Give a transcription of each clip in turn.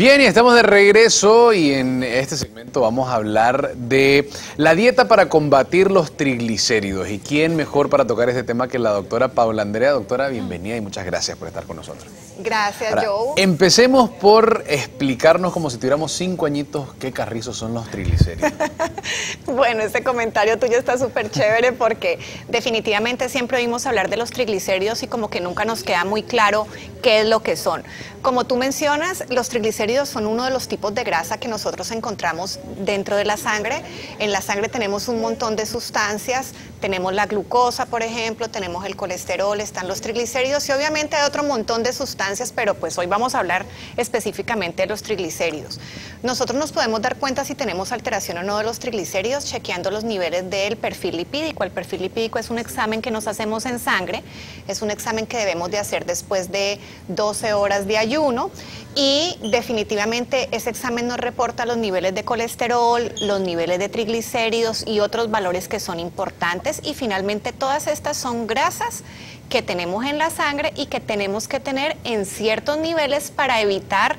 Bien, y estamos de regreso y en este segmento vamos a hablar de la dieta para combatir los triglicéridos. ¿Y quién mejor para tocar este tema que la doctora Paula Andrea? Doctora, bienvenida y muchas gracias por estar con nosotros. Gracias, Joe. Empecemos por explicarnos como si tuviéramos cinco añitos qué carrizos son los triglicéridos. bueno, este comentario tuyo está súper chévere porque definitivamente siempre oímos hablar de los triglicéridos y como que nunca nos queda muy claro qué es lo que son. Como tú mencionas, los triglicéridos son uno de los tipos de grasa que nosotros encontramos dentro de la sangre. En la sangre tenemos un montón de sustancias, tenemos la glucosa, por ejemplo, tenemos el colesterol, están los triglicéridos y obviamente hay otro montón de sustancias, pero pues hoy vamos a hablar específicamente de los triglicéridos. Nosotros nos podemos dar cuenta si tenemos alteración o no de los triglicéridos chequeando los niveles del perfil lipídico. El perfil lipídico es un examen que nos hacemos en sangre, es un examen que debemos de hacer después de 12 horas de ayuno. Y definitivamente ese examen nos reporta los niveles de colesterol, los niveles de triglicéridos y otros valores que son importantes. Y finalmente todas estas son grasas que tenemos en la sangre y que tenemos que tener en ciertos niveles para evitar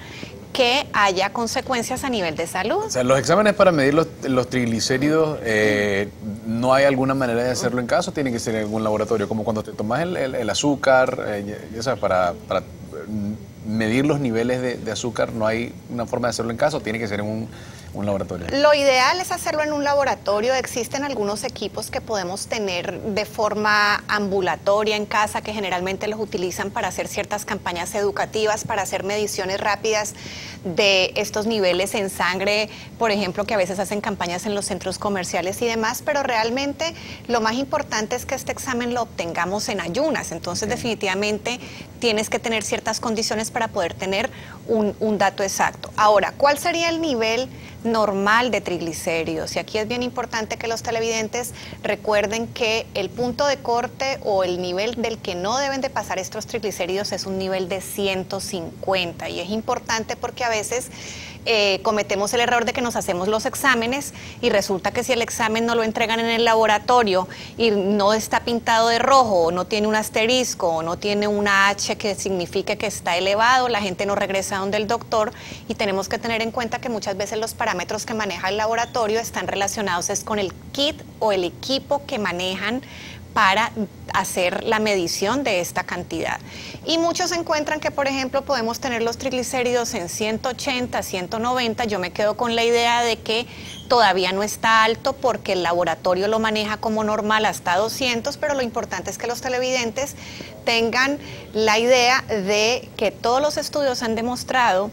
que haya consecuencias a nivel de salud. O sea, los exámenes para medir los, triglicéridos, eh, ¿no hay alguna manera de hacerlo en casa? ¿Tiene que ser en algún laboratorio? Como cuando te tomas el, azúcar, eh, ya sabes, para, para medir los niveles de, azúcar, no hay una forma de hacerlo en casa, tiene que ser en un, un, laboratorio. Lo ideal es hacerlo en un laboratorio. Existen algunos equipos que podemos tener de forma ambulatoria en casa, que generalmente los utilizan para hacer ciertas campañas educativas, para hacer mediciones rápidas de estos niveles en sangre, por ejemplo, que a veces hacen campañas en los centros comerciales y demás, pero realmente lo más importante es que este examen lo obtengamos en ayunas. Entonces, definitivamente tienes que tener ciertas condiciones para poder tener un, un dato exacto. Ahora, ¿cuál sería el nivel normal de triglicéridos? Y aquí es bien importante que los televidentes recuerden que el punto de corte o el nivel del que no deben de pasar estos triglicéridos es un nivel de 150 y es importante porque a veces eh, cometemos el error de que nos hacemos los exámenes y resulta que si el examen no lo entregan en el laboratorio y no está pintado de rojo o no tiene un asterisco o no tiene una H que signifique que está elevado, la gente no regresa donde el doctor y tenemos que tener en cuenta que muchas veces los parámetros que maneja el laboratorio están relacionados es con el kit o el equipo que manejan para hacer la medición de esta cantidad. Y muchos encuentran que, por ejemplo, podemos tener los triglicéridos en 180, 190. Yo me quedo con la idea de que todavía no está alto porque el laboratorio lo maneja como normal hasta 200, pero lo importante es que los televidentes tengan la idea de que todos los estudios han demostrado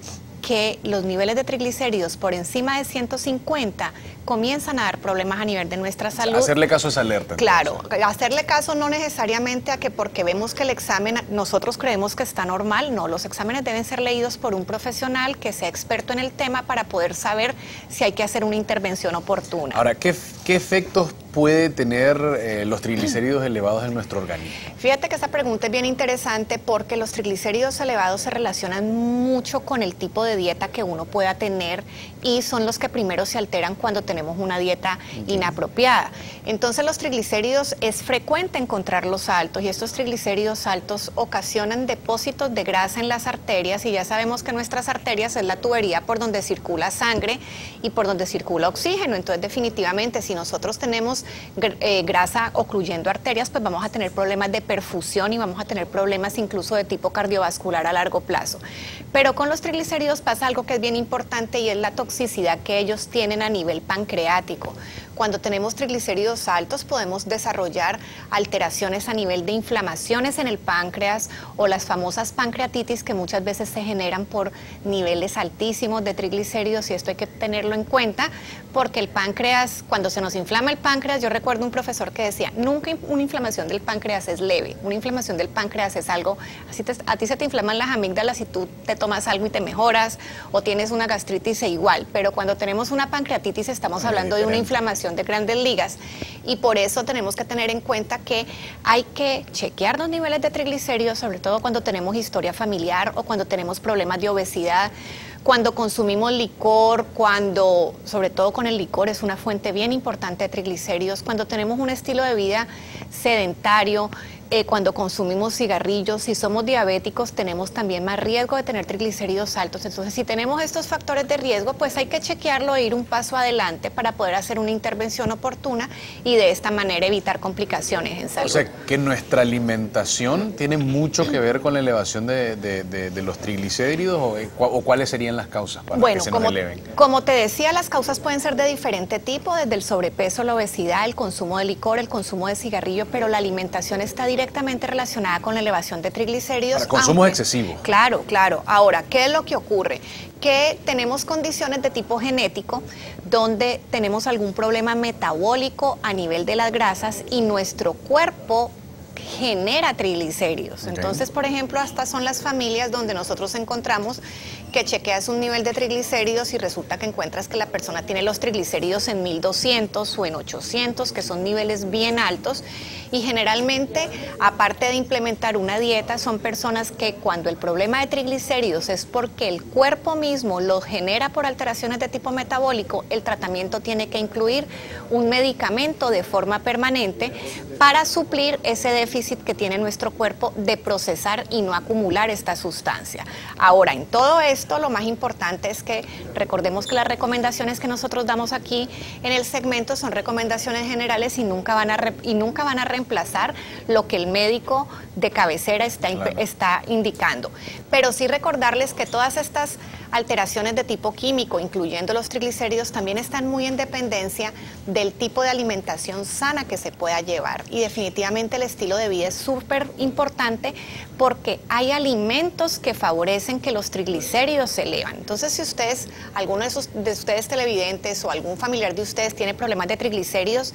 que los niveles de triglicéridos por encima de 150 comienzan a dar problemas a nivel de nuestra salud. Hacerle caso es alerta. Claro, hacerle caso no necesariamente a que porque vemos que el examen nosotros creemos que está normal, no, los exámenes deben ser leídos por un profesional que sea experto en el tema para poder saber si hay que hacer una intervención oportuna. Ahora, ¿qué, qué efectos puede tener eh, los triglicéridos elevados en nuestro organismo? Fíjate que esa pregunta es bien interesante porque los triglicéridos elevados se relacionan mucho con el tipo de dieta que uno pueda tener y son los que primero se alteran cuando tenemos una dieta inapropiada. Entonces los triglicéridos es frecuente encontrarlos altos y estos triglicéridos altos ocasionan depósitos de grasa en las arterias y ya sabemos que nuestras arterias es la tubería por donde circula sangre y por donde circula oxígeno. Entonces definitivamente si nosotros tenemos eh, grasa ocluyendo arterias, pues vamos a tener problemas de perfusión y vamos a tener problemas incluso de tipo cardiovascular a largo plazo. Pero con los triglicéridos pasa algo que es bien importante y es la toxicidad que ellos tienen a nivel pancreático. Cuando tenemos triglicéridos altos podemos desarrollar alteraciones a nivel de inflamaciones en el páncreas o las famosas pancreatitis que muchas veces se generan por niveles altísimos de triglicéridos y esto hay que tenerlo en cuenta porque el páncreas, cuando se nos inflama el páncreas, yo recuerdo un profesor que decía, nunca una inflamación del páncreas es leve, una inflamación del páncreas es algo, así a ti se te inflaman las amígdalas y tú te tomas algo y te mejoras o tienes una gastritis e igual, pero cuando tenemos una pancreatitis estamos hablando de una inflamación de grandes ligas. Y por eso tenemos que tener en cuenta que hay que chequear los niveles de triglicéridos, sobre todo cuando tenemos historia familiar o cuando tenemos problemas de obesidad, cuando consumimos licor, cuando, sobre todo con el licor, es una fuente bien importante de triglicéridos, cuando tenemos un estilo de vida sedentario, eh, cuando consumimos cigarrillos, si somos diabéticos, tenemos también más riesgo de tener triglicéridos altos. Entonces, si tenemos estos factores de riesgo, pues hay que chequearlo e ir un paso adelante para poder hacer una intervención oportuna y de esta manera evitar complicaciones en salud. O sea, que nuestra alimentación tiene mucho que ver con la elevación de, los triglicéridos o, eh, o, cuáles serían las causas para que se como, nos eleven. Como te decía, las causas pueden ser de diferente tipo, desde el sobrepeso, la obesidad, el consumo de licor, el consumo de cigarrillo, pero la alimentación está directamente relacionada con la elevación de triglicéridos. Para consumo excesivo. Claro, claro. Ahora, ¿qué es lo que ocurre? Que tenemos condiciones de tipo genético donde tenemos algún problema metabólico a nivel de las grasas y nuestro cuerpo genera triglicéridos. Entonces, por ejemplo, estas son las familias donde nosotros encontramos que chequeas un nivel de triglicéridos y resulta que encuentras que la persona tiene los triglicéridos en 1200 o en 800, que son niveles bien altos. Y generalmente, aparte de implementar una dieta, son personas que cuando el problema de triglicéridos es porque el cuerpo mismo los genera por alteraciones de tipo metabólico, el tratamiento tiene que incluir un medicamento de forma permanente para suplir ese déficit que tiene nuestro cuerpo de procesar y no acumular esta sustancia. Ahora, en todo esto, lo más importante es que recordemos que las recomendaciones que nosotros damos aquí en el segmento son recomendaciones generales y nunca van a, y nunca van a reemplazar lo que el médico de cabecera está, está indicando. Pero sí recordarles que todas estas alteraciones de tipo químico, incluyendo los triglicéridos, también están muy en dependencia del tipo de alimentación sana que se pueda llevar. Y definitivamente el estilo de vida es súper importante porque hay alimentos que favorecen que los triglicéridos se elevan. Entonces, si ustedes, alguno de, de ustedes televidentes o algún familiar de ustedes tiene problemas de triglicéridos,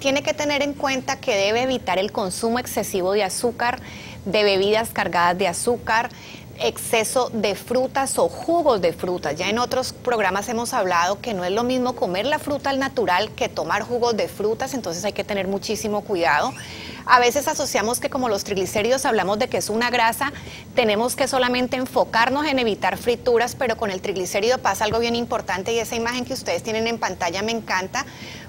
tiene que tener en cuenta que debe evitar el consumo excesivo de azúcar, de bebidas cargadas de azúcar, exceso de frutas o jugos de frutas. Ya en otros programas hemos hablado que no es lo mismo comer la fruta al natural que tomar jugos de frutas, entonces hay que tener muchísimo cuidado. A veces asociamos que como los triglicéridos hablamos de que es una grasa, tenemos que solamente enfocarnos en evitar frituras, pero con el triglicérido pasa algo bien importante y esa imagen que ustedes tienen en pantalla me encanta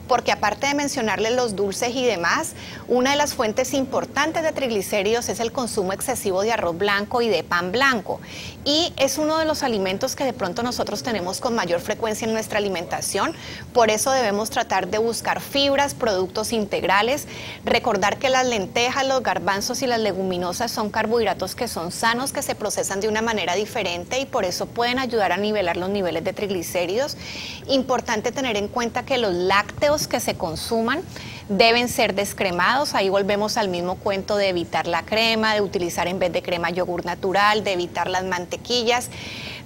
porque aparte de mencionarles los dulces y demás, una de las fuentes importantes de triglicéridos es el consumo excesivo de arroz blanco y de pan blanco. Y es uno de los alimentos que de pronto nosotros tenemos con mayor frecuencia en nuestra alimentación. Por eso debemos tratar de buscar fibras, productos integrales, recordar que las lentejas, los garbanzos y las leguminosas son carbohidratos que son sanos, que se procesan de una manera diferente y por eso pueden ayudar a nivelar los niveles de triglicéridos. Importante tener en cuenta que los lácteos que se consuman deben ser descremados. Ahí volvemos al mismo cuento de evitar la crema, de utilizar en vez de crema yogur natural, de evitar las mantequillas.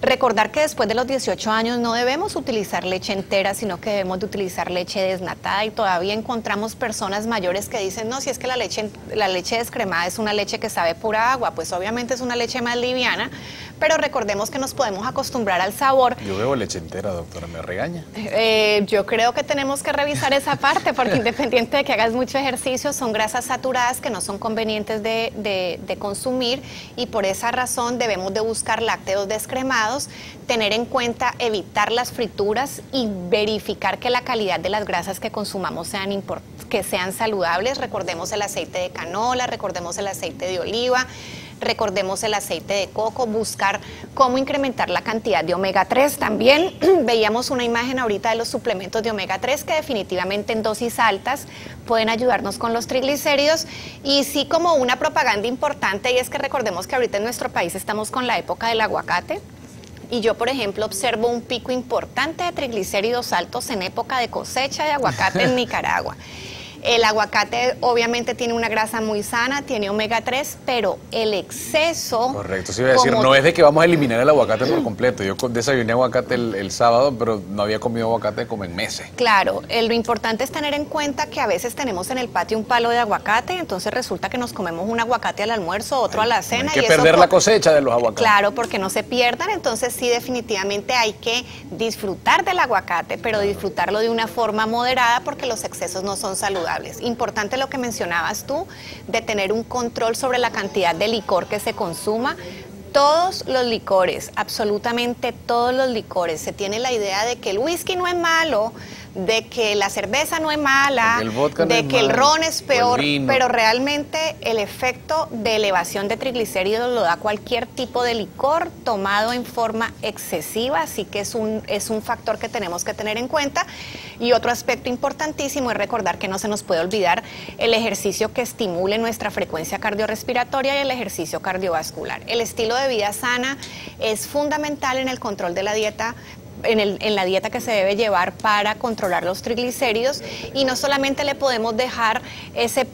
Recordar que después de los 18 años no debemos utilizar leche entera, sino que debemos de utilizar leche desnatada y todavía encontramos personas mayores que dicen, no, si es que la leche, la leche descremada es una leche que sabe pura agua, pues obviamente es una leche más liviana, pero recordemos que nos podemos acostumbrar al sabor. Yo bebo leche entera, doctora, ¿me regaña? Eh, yo creo que tenemos que revisar esa parte, porque independiente de que hagas mucho ejercicio, son grasas saturadas que no son convenientes de, de consumir y por esa razón debemos de buscar lácteos descremados tener en cuenta evitar las frituras y verificar que la calidad de las grasas que consumamos sean, que sean saludables. Recordemos el aceite de canola, recordemos el aceite de oliva, recordemos el aceite de coco, buscar cómo incrementar la cantidad de omega 3 también. Veíamos una imagen ahorita de los suplementos de omega 3 que definitivamente en dosis altas pueden ayudarnos con los triglicéridos y sí como una propaganda importante y es que recordemos que ahorita en nuestro país estamos con la época del aguacate y yo, por ejemplo, observo un pico importante de triglicéridos altos en época de cosecha de aguacate en Nicaragua. El aguacate obviamente tiene una grasa muy sana, tiene omega 3, pero el exceso... Correcto, sí iba a decir, no es de que vamos a eliminar el aguacate por completo. Yo desayuné aguacate el, sábado, pero no había comido aguacate como en meses. Claro, lo importante es tener en cuenta que a veces tenemos en el patio un palo de aguacate, entonces resulta que nos comemos un aguacate al almuerzo, otro a la cena. hay que perder la cosecha de los aguacates. Claro, porque no se pierdan, entonces sí definitivamente hay que disfrutar del aguacate, pero disfrutarlo de una forma moderada porque los excesos no son saludables. Importante lo que mencionabas tú, de tener un control sobre la cantidad de licor que se consuma. Todos los licores, absolutamente todos los licores, se tiene la idea de que el whisky no es malo, de que la cerveza no es mala, el vodka no de que el ron es peor, pero realmente el efecto de elevación de triglicéridos lo da cualquier tipo de licor tomado en forma excesiva, así que es un, es un factor que tenemos que tener en cuenta. Y otro aspecto importantísimo es recordar que no se nos puede olvidar el ejercicio que estimule nuestra frecuencia cardiorrespiratoria y el ejercicio cardiovascular. El estilo de vida sana es fundamental en el control de la dieta en, la dieta que se debe llevar para controlar los triglicéridos y no solamente le podemos dejar ese,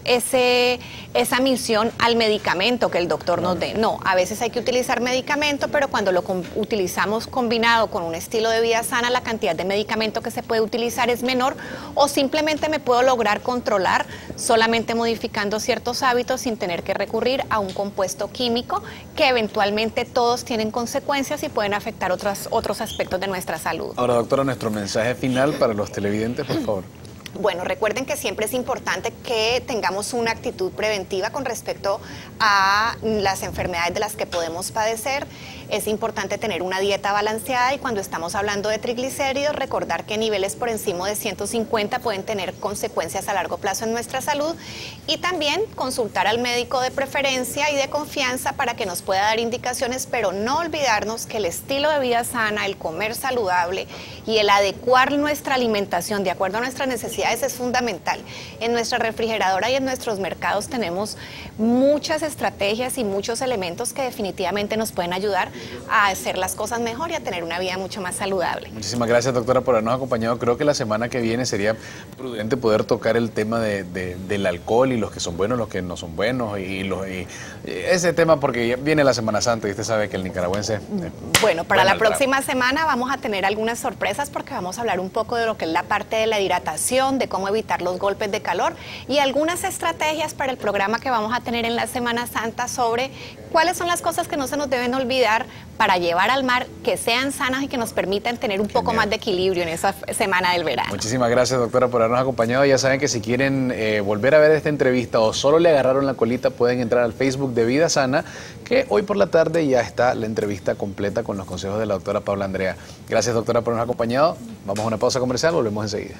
esa misión al medicamento que el doctor nos dé. No, a veces hay que utilizar medicamento, pero cuando lo utilizamos combinado con un estilo de vida sana, la cantidad de medicamento que se puede utilizar es menor o simplemente me puedo lograr controlar solamente modificando ciertos hábitos sin tener que recurrir a un compuesto químico que eventualmente todos tienen consecuencias y pueden afectar otros, otros aspectos de nuestra salud. Ahora, doctora, nuestro mensaje final para los televidentes, por favor. Bueno, recuerden que siempre es importante que tengamos una actitud preventiva con respecto a las enfermedades de las que podemos padecer. Es importante tener una dieta balanceada y cuando estamos hablando de triglicéridos, recordar que niveles por encima de 150 pueden tener consecuencias a largo plazo en nuestra salud y también consultar al médico de preferencia y de confianza para que nos pueda dar indicaciones, pero no olvidarnos que el estilo de vida sana, el comer saludable y el adecuar nuestra alimentación de acuerdo a nuestras necesidades es fundamental. En nuestra refrigeradora y en nuestros mercados tenemos muchas estrategias y muchos elementos que definitivamente nos pueden ayudar a hacer las cosas mejor y a tener una vida mucho más saludable. Muchísimas gracias, doctora, por habernos acompañado. Creo que la semana que viene sería prudente poder tocar el tema de- de- del alcohol y los que son buenos, los que no son buenos, y, los, y- ese tema porque viene la Semana Santa y usted sabe que el nicaragüense... eh, Bueno, para la trago. próxima semana vamos a tener algunas sorpresas porque vamos a hablar un poco de lo que es la parte de la hidratación, de cómo evitar los golpes de calor y algunas estrategias para el programa que vamos a tener en la Semana Santa sobre cuáles son las cosas que no se nos deben olvidar para llevar al mar, que sean sanas y que nos permitan tener un poco más de equilibrio en esa semana del verano. Muchísimas gracias, doctora, por habernos acompañado. Ya saben que si quieren eh, volver a ver esta entrevista o solo le agarraron la colita, pueden entrar al Facebook de Vida Sana, que hoy por la tarde ya está la entrevista completa con los consejos de la doctora Paula Andrea. Gracias, doctora, por habernos acompañado. Vamos a una pausa comercial, volvemos enseguida.